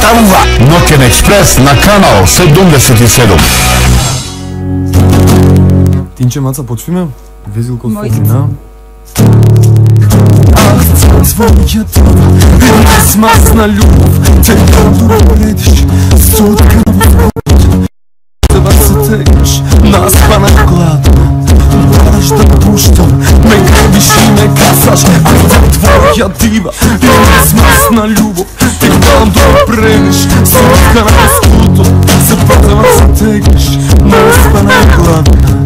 представува Нокен експрес на канал 77. Тинче маца почвиме? Везилко. Твоја дома, била смасна љубов, те ледиш, сутка во се тегнеш, наспана гладна, Бараш да пуштам, ме гребиш и ме касаш, Ајде твоја дива, била смасна љубов, те дам да премиш, сутка на скуто, да се патава се тегнеш, наспана е гладна,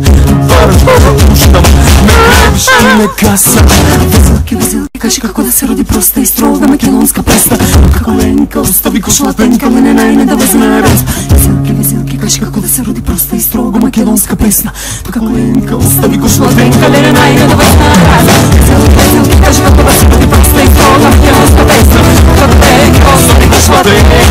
Бараш да пуштам, ме гребиш и ме каса. Везелки, везелки, кажи како да се роди проста и строга македонска песна Како ленка, остави кошлатенка, мене најне да везе на рез Везелки, везелки, да кажи како да се роди проста и строга македонска песна. Како ленка, остави кошлатенка, мене најне да везе на рез Везелки, везелки, кажи како да се роди проста и строга македонска песна остави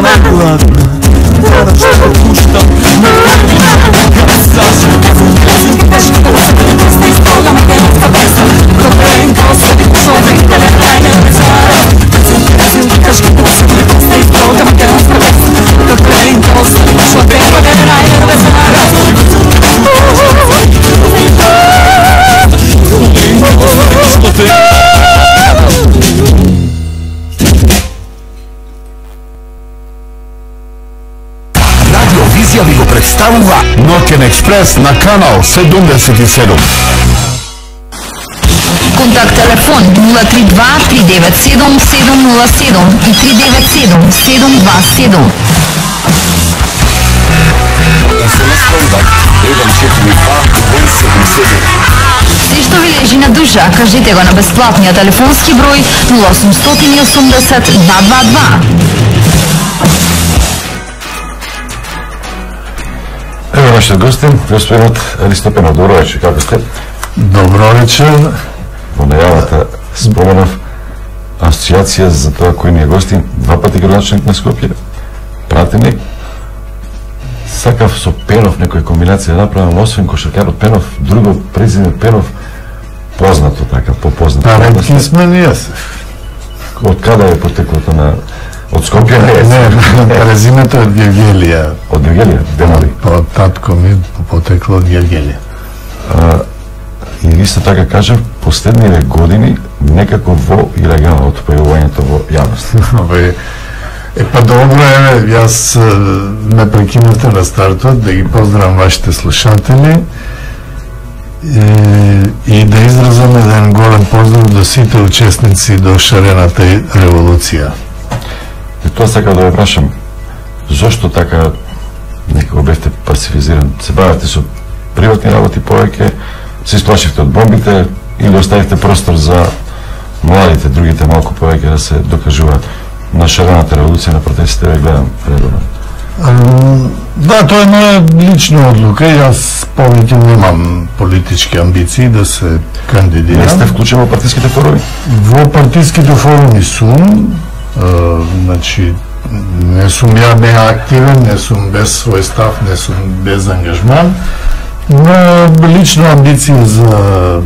на спана гладна, Нокен на канал 77. Контакт телефон 032 397 707 и 397 727. СМС контакт 142 Се што ви лежи на душа, кажете го на бесплатниот телефонски број 0880 222. Нашиот гостин, господинот Аристопено. Добро вечер, како сте? Добро вечер. Во најавата споменав асоциација за тоа кој ни е гостин, два пати градоначелник на Скопје, пратеник. Сакав со Пенов некоја комбинација да направам, освен кошаркарот Пенов, друго президент Пенов, познато така, попознато. Па ретки сме ние се. Од каде е потеклото на... Од Скопје не е? Не, презимето е од Гергелија. Од Гергелија, Демали. Па татко ми потекло од Гергелија. И исто така кажав, последниве години некако во илегалното појавувањето во јавност. Е па добро е, јас ме прекинете на стартот да ги поздравам вашите слушатели и, и да изразам еден голем поздрав до сите учесници до шарената револуција. И тоа сакам да ве прашам, зошто така некако бевте пасифизиран? Се бавите со приватни работи повеќе, се исплашивте од бомбите или оставихте простор за младите, другите малку повеќе да се докажуваат на шарената револуција на протестите, ве гледам редовно. Да, тоа е моја лична одлука. Јас повеќе немам политички амбиции да се Не кандидирам. сте вклучени во партиските форуми? Во партиските форуми сум, значи не сум ја неактивен, не сум без свој став, не сум без ангажман, но лично амбиција за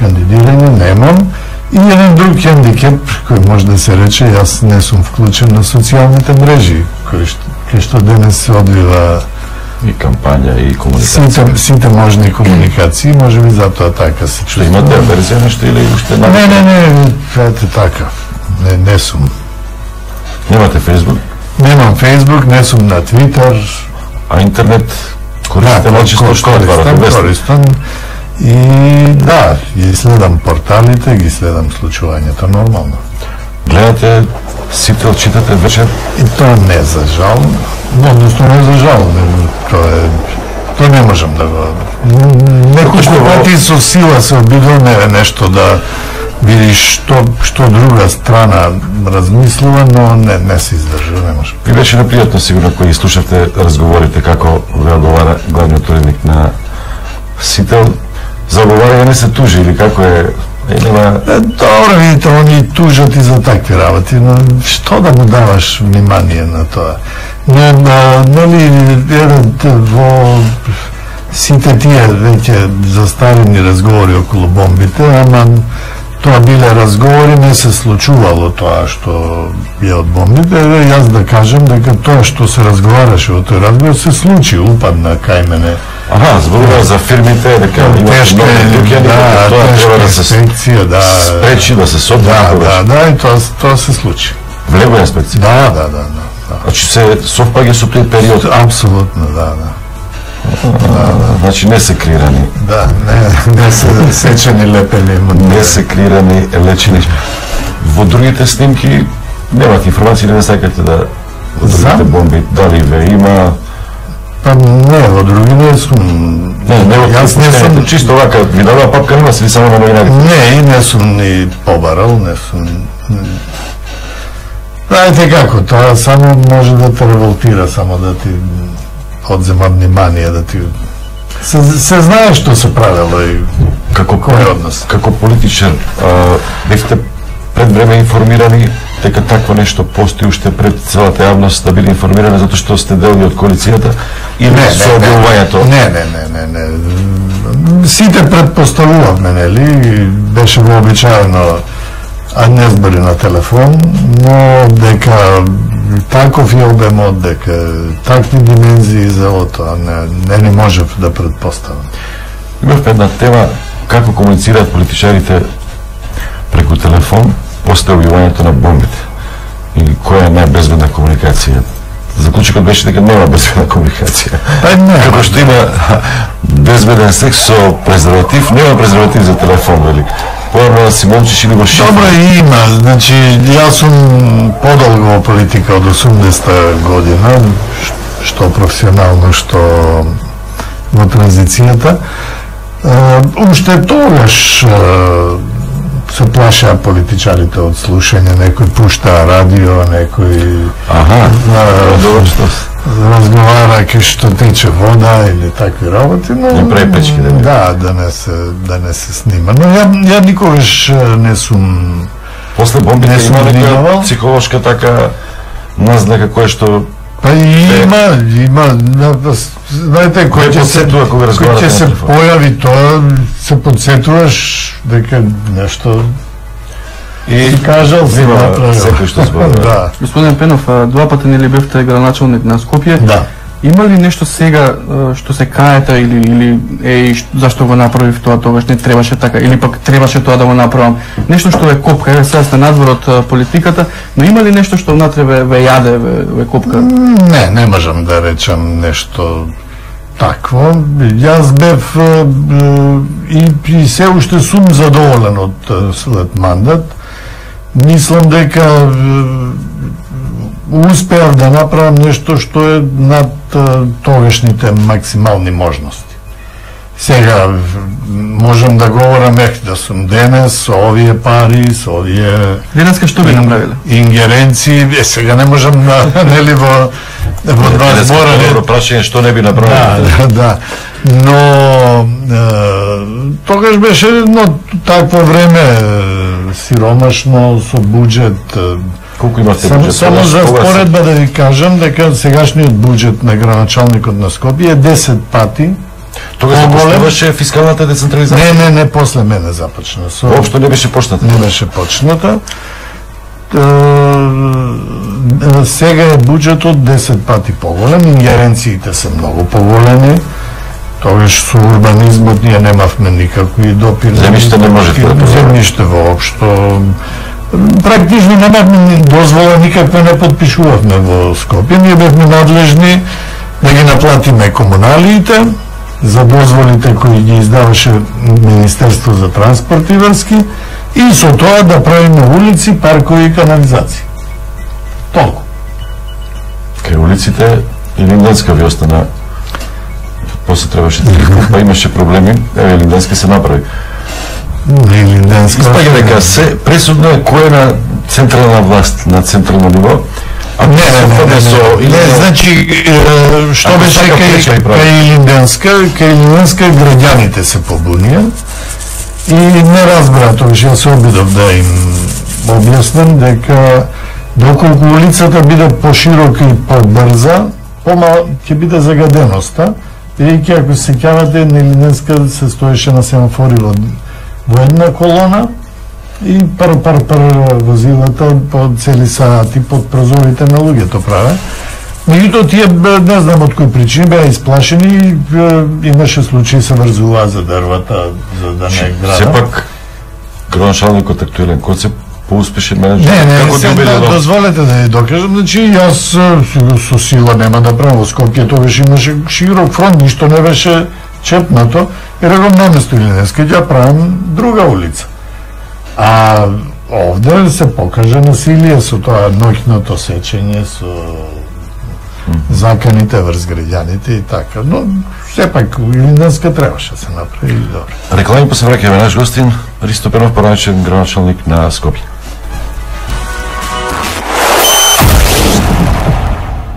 кандидирање немам. И еден друг хендикеп, кој може да се рече, јас не сум вклучен на социјалните мрежи, кој што, кој што денес се одвива И кампања, и комуникација. сите, сите можни комуникации, може би затоа така се чувствувам. имате верзија нешто или уште. Не, не, не, ете така. Не, не сум. Немате Facebook, Немам Facebook, не сум на Twitter. а интернет користите Да, најчесто што отварате користам. И да, ги следам порталите, ги следам случувањето нормално. Гледате Сите читате вечер И тоа не за жал, но односно не за жал, не, тоа е тоа не можам да го неколку пати со сила се обидувам еве нешто да видиш што што друга страна размислува, но не не се издржа, не може. Ви беше непријатно сигурно кои слушавте разговорите како ве одговара главниот уредник на Сител. За оговарање не се тужи или како е нема Добро, видите, они тужат и за такви работи, но што да му даваш внимание на тоа? Не, на, нели, еден во сите тие веќе застарени разговори околу бомбите, ама тоа биле разговори, не се случувало тоа што е од бомбите, јас да кажам дека тоа што се разговараше во тој разговор се случи, упадна кај мене. Аха, зборува за фирмите, дека Тешка луѓе, да, тоа треба да се инспекција, да. спречи, да се сопне Да, да, да, и тоа, тоа се случи. Влегува инспекција. Да, да, да, да. да. Значи се совпаѓа со тој период. Апсолутно, да, да. Значи не се крирани, Да, не, не се сечени лепени. не се крирани лечени. Во другите снимки немате информации, не сакате да во другите бомби, дали ве има, Па не, во други не сум. Не, не Јас не сум чисто вака, ви дава папка нема се ви само на новинарите. Не, и не сум ни побарал, не сум... Знаете како, тоа само може да те револтира, само да ти одзема внимание, да ти... Се, се знае што се правело и Како кој однос. Како политичар, а, бевте пред време информирани дека такво нешто постои уште пред целата јавност да биде информирана затоа што сте дел од коалицијата или со објавувањето? Не, не, не, не, не. Сите предпоставувавме, нели? Беше вообичаено а не збори на телефон, но дека таков е обемот, дека такви димензии за тоа, не, не ни можев да предпоставам. Имавме една тема како комуницираат политичарите преку телефон после објавувањето на бомбите и која е најбезбедна комуникација. Заклучокот беше дека нема безбедна комуникација. Па не. Како што има безбеден секс со презерватив, нема презерватив за телефон, вели. Појавно да си молчиш или во шифра. Добро има, значи јас сум подолго во политика од 80-та година, што професионално, што во транзицијата. Уште тогаш се плашаа политичарите од слушање, некој пуштаа радио, некој Аха, добро разговара ке што тече вода или такви работи, но Не прави пречки, да да, да не се да не се снима. Но ја ја никогаш е, не сум После бомбите Не сум има нека психолошка така назнака која што Па има, има, знаете, кој ќе се, кога кој ќе се појави тоа, се подсетуваш дека нешто и си кажал, си Има направил. секој што зборува. да, Господин Пенов, два пати нели бевте градоначалник на Скопје. да. Има ли нешто сега што се каете или или еј зашто го направив тоа тогаш не требаше така или пак требаше тоа да го направам? Нешто што е копка, еве сега сте надвор од политиката, но има ли нешто што внатре ве, ве јаде, ве, ве копка? Не, не можам да речам нешто такво. Јас бев и, и се уште сум задоволен од след мандат. Мислам дека успеав да направам нешто што е над тогашните максимални можности. Сега можам да говорам ех да сум денес со овие пари, со овие Денеска што би направиле? ингеренции, е сега не можам да нели во во два збора не- Добро прашање што не би Да, направил. да, да. Но е, тогаш беше едно такво време сиромашно со буџет. е, Колку имавте Само, буџет? само за споредба да ви кажам дека сегашниот буџет на граначалникот на Скопје е 10 пати. Тогаш се почнуваше фискалната децентрализација. Не, не, не после мене започна. Со, Воопшто не беше почната. не беше почната. Сега е буџетот 10 пати поголем, ингеренциите се многу поголеми. Тогаш со урбанизмот ние немавме никакви допири. Земјиште не можете да. Земјиште воопшто. Практично немавме ни дозвола, никаква не подпишувавме во Скопје. Ние бевме надлежни да ги наплатиме комуналиите, за дозволите кои ги издаваше Министерство за транспорт и врски и со тоа да правиме улици, паркови и канализација. Толку. Кај улиците Илинденска ви остана после требаше да па имаше проблеми, еве Илинденска се направи. Илинденска. Испаѓа дека се пресудно е кој е на централна власт, на централно ниво, а Не, не, не, не, со не, не, значи, што беше кај, кај Илинденска, кај Илинденска граѓаните се побунија. И не разбра, тогаш ја се обидов да им објаснам дека доколку улицата биде поширока и побрза, помал ќе биде загаденоста, бидејќи ако се сеќавате на Илинденска се стоеше на семафори во, една колона, и пар пар пар возилата по цели сати под прозорите на луѓето праве. Меѓутоа тие не знам од кои причини беа исплашени и имаше случаи се врзуваа за дрвата за да не града. Сепак градоначалникот актуелен кој се поуспешен менеджер. Не, не, како се, да, убедил? дозволете да ја докажам, значи јас со сила нема да правам во Скопје, тогаш имаше широк фронт, ништо не беше чепнато, и реком наместо Илинеска ќе правам друга улица. А овде се покажа насилие со тоа ноќното сечење, со заканите врз граѓаните и така. Но сепак Илинеска требаше да се направи и добро. Реклами па се враќаме наш гостин Ристо Пенов, пораничен градоначалник на Скопје.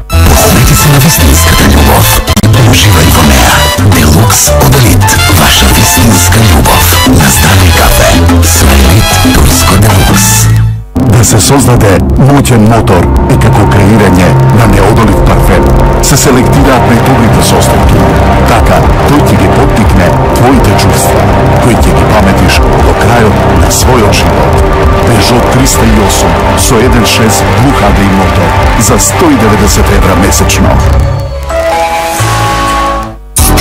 Посвети се на вистинската љубов и уживај во неа. Делукс од Ваша вистинска љубов. На Здраве кафе. Све Турско Делукс. Да се создаде моќен мотор е како креирање на неодолив парфем. Се селектираат најдобрите состојки. Така, тој ќе ги поттикне твоите чувства, кои ќе ги паметиш до крајот на својот живот. Peugeot 308 со 1.6 Blue HD мотор за 190 евра месечно.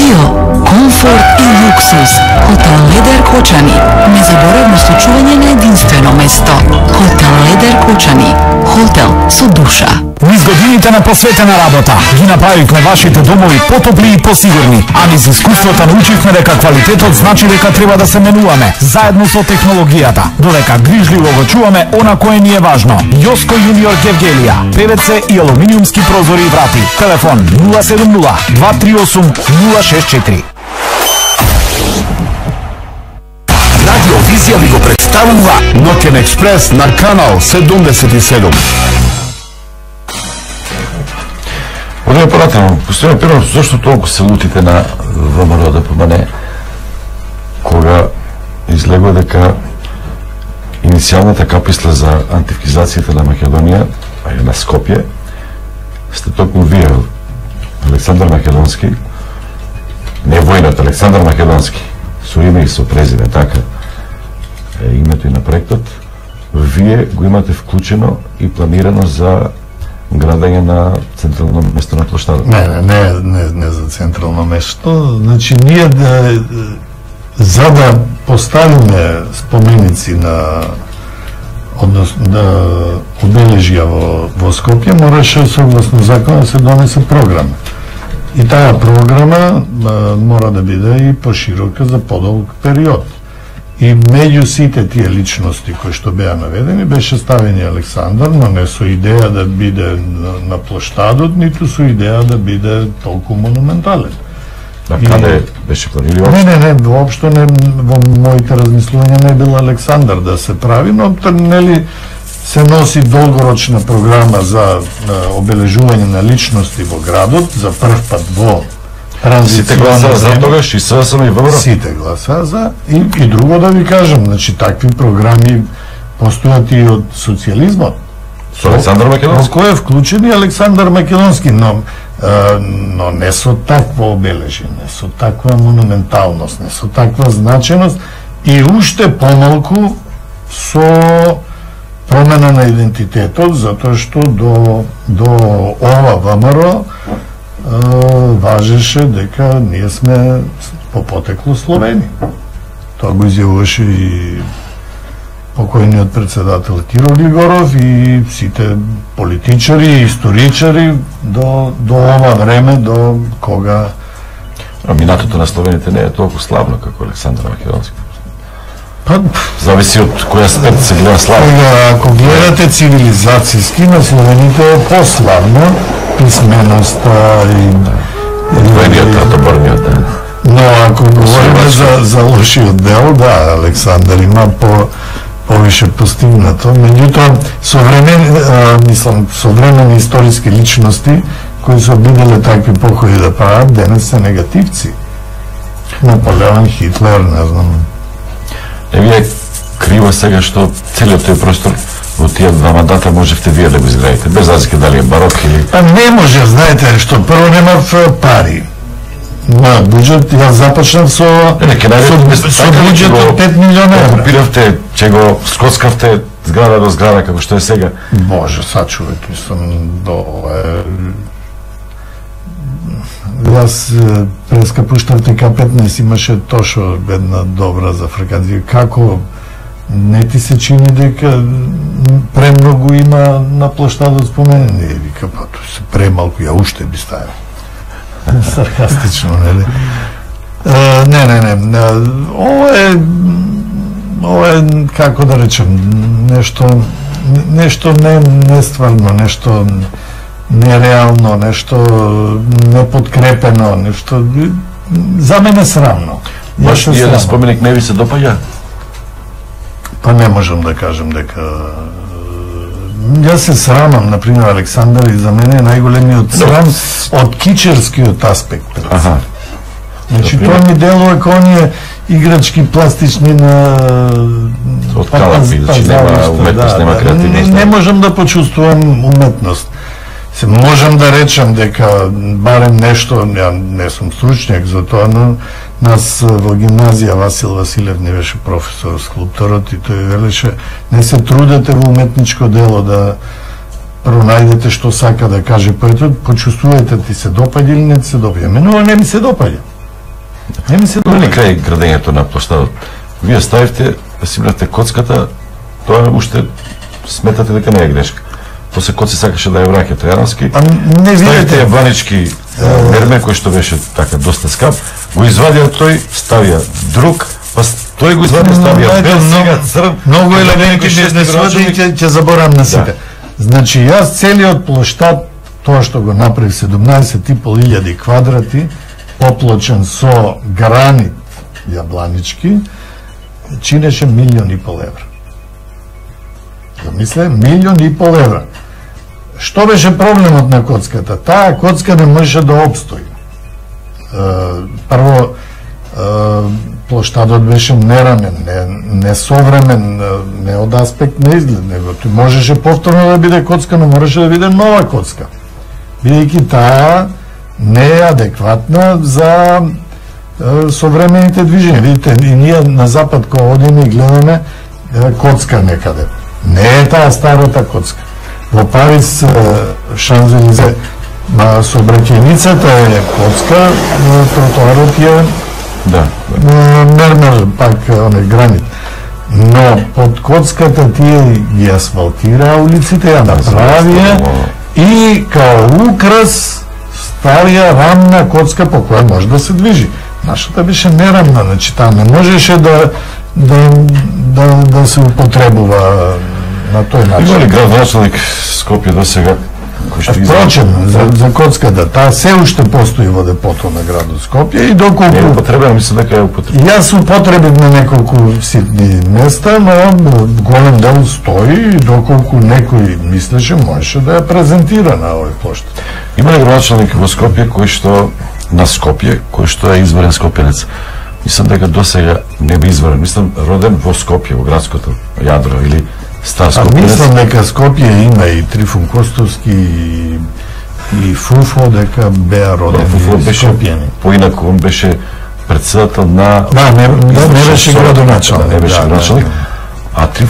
Стил, комфорт и луксус. Хотел Ледер Кочани. Незаборавно случување на единствено место. Хотел Ледер Кочани. Хотел со душа. Низ годините на посветена работа ги направивме вашите домови потопли и посигурни, а низ искуството научивме дека квалитетот значи дека треба да се менуваме заедно со технологијата, додека грижливо го чуваме она кое ни е важно. Јоско Јуниор Гевгелија, ПВЦ и алуминиумски прозори и врати. Телефон 070 238 064. Радиовизија ви го представува Нокен експрес на канал 77. Одеме понатаму, постојано прво, зашто толку се лутите на ВМРО да ДПМН, кога излегува дека иницијалната каписла за антифкизацијата на Македонија, а и на Скопје, сте токму вие, Александар Македонски, не војнат, Александар Македонски, со име и со презиме, така, е името и на проектот, вие го имате вклучено и планирано за градење на централно место на площадот. Не, не, не, не, не за централно место. Значи, ние да, за да поставиме споменици на односно да обележија во, во Скопје, мораше согласно закон да се донесе програма. И таа програма а, мора да биде и поширока за подолг период. И меѓу сите тие личности кои што беа наведени беше ставен и Александар, но не со идеја да биде на, площадот, ниту со идеја да биде толку монументален. На И- каде беше планирано? Не, не, не, воопшто не, во моите размислувања не бил Александар да се прави, но нели се носи долгорочна програма за обележување на личности во градот, за прв пат во Сите транзиционно гласа за тогаш и СВСМ и ВМРО. Сите гласа за и, и друго да ви кажам, значи такви програми постојат и од социјализмот. Со Александар Во Македонски. кој е вклучен и Александар Македонски, но, но не со такво обележје, не со таква монументалност, не со таква значеност и уште помалку со промена на идентитетот, затоа што до, до ова ВМРО важеше дека ние сме по потекло Словени. Тоа го изјавуваше и покојниот председател Киро Григоров и сите политичари и историчари до, до ова време, до кога А минатото на словените не е толку славно како Александар Македонски. Па, Зависи од кој аспект се гледа слава. Сега, ако гледате цивилизацијски, на словените е пославно, писменоста и... Воениот, ратоборниот, да. Но ако говориме за, за лошиот дел, да, Александар има по повише постигнато. Меѓутоа, современ, а, мислам, современи историски личности кои се обиделе такви походи да прават, денес се негативци. Наполеон, Хитлер, не знам. Е криво сега што целиот тој простор во тие два мандата можевте вие да го изградите, без разлика дали е барок или... Па не може, знаете, што прво немав пари. На буџет, јас започнав со, Не, не, со, со буџет од 5 милиона евра. Окупиравте, че го скоцкавте зграда до зграда како што е сега. Боже, са човек, мислам, до е... Јас е, през капуштав ТК-15 имаше тошо една добра за фракација. Како не ти се чини дека премногу има на площадот споменени? Не, вика, па тоа се премалку, ја уште би ставил. Саркастично, нели? Е, не, не, не. не, Ова е ова е како да речем нешто нешто не нестварно, нешто нереално, нешто неподкрепено, нешто за мене срамно. Баш Јас се и еден споменик не ви се допаѓа? Па не можам да кажем дека Јас се срамам, например, Александар, и за мене е најголемиот срам од кичерскиот аспект. Аха. Значи, тоа ми делува како оние играчки пластични на Од па- калапи, па- значи нема пазаришта, уметност, нема креативност, Не, да. не можам да почувствувам уметност. Се можам да речам дека барем нешто, ја не сум стручњак за тоа, но нас во гимназија Васил Василев не беше професор скулпторот и тој велеше не се трудете во уметничко дело да пронајдете што сака да каже поетот, почувствувате ти се допаѓа или не ти се допаѓа. Ова не ми се допаѓа. Не ми се допаѓа. крај градењето на площадот, вие ставивте си брате коцката, тоа уште сметате дека не е грешка. После коци сакаше да ја враќа Тројански, А не ставите видите, јабанички мерме кој што беше така доста скап, го извадија тој, ставија друг, па тој го извадија, ставија бел, сега црн, Многу елементи не, свади и ќе заборам на сите. Значи јас целиот плоштад тоа што го направив 17,5 илјади квадрати поплочен со гранит јабланички чинеше милион и пол евра. Замисле, милион и пол евра. Што беше проблемот на коцката? Таа коцка не можеше да обстои. Е, Прво, е, плоштадот беше нерамен, не, несовремен, е, не од аспект на изглед, него ти можеше повторно да биде коцка, но можеше да биде нова коцка. Бидејќи таа не е адекватна за е, современите движења. Видите, и ние на запад кога одиме и гледаме е, коцка некаде. Не е таа старата коцка. Во Париз, Шанзелизе, ма сообраќајницата е е, тротоарот е Да, е, мермер, пак оне гранит. Но под коцката тие ги асфалтира улиците, ја направија и као украс ставија рамна коцка по која може да се движи. Нашата беше нерамна, значи таа не можеше да да, да, да се употребува на тој Има ли начин. градоначалник Скопје до сега Впрочем, за, за коцката, таа се уште постои во депото на градот Скопје и не доколку употребено, мислам дека е употребено. Јас употребив на неколку ситни места, но голем дел стои и доколку некој мислеше, можеше да ја презентира на овој площад. Има ли градоначалник во Скопје кој што на Скопје, кој што е изварен скопјанец? Мислам дека до сега не би изварен. Мислам роден во Скопје, во градското јадро или стар А мислам дека Скопје има и Трифун Костовски и, и Фуфо дека беа родени Фуфо беше Скопјани. поинаку, он беше председател на Да, не, не, не беше градоначалник. Да, не беше да, да, градоначалник. да. А Трифон